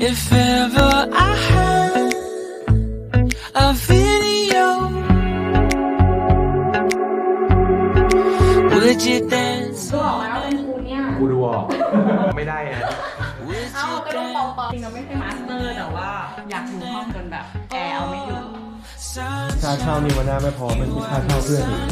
If ever I had a video, would you dance? ดูออกไหมว่าเป็นครูเนี่ยกูดูออก ไม่ได้อะ Would เอา you ก็ต้อง dance? ปอปอจริงเราไม่ใช่มาสเตอร์แต่ว่าอยากดูห้องจนแบบแอร์เอาไม่อยู่ ค่าเช่านี่วันหน้าไม่พอมันมีค่าเช่าเพื่อนอีก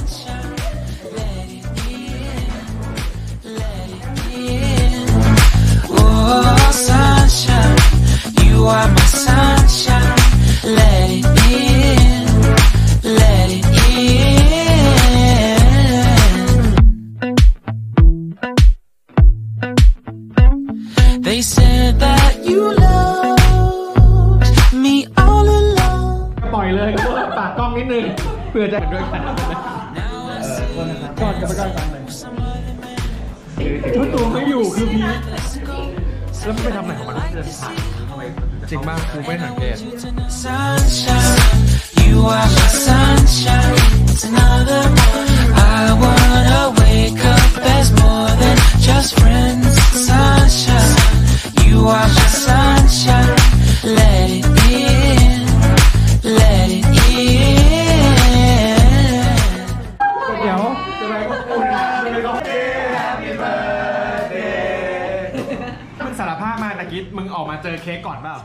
They said that you loved me all along. ปล่อยเลยก็ฝากกล้องนิดนึงเพื่อจะด้วยกันก่อนจะไปก่อนกันเลยชุดตัวไม่อยู่คือพีแล้วมันไปทำไหนของมันเดินผ่านทำไมจริงมากกูไม่สังเกต you are my sunshine. Let it in, let it in. เดี๋ยวจะไปก็พูนะจะไปก็เฮ้แฮปปี้เบิร์ดเดย์มึงสารภาพมาตะกี้มึงออกมาเจอเค้กก่อนเปล่า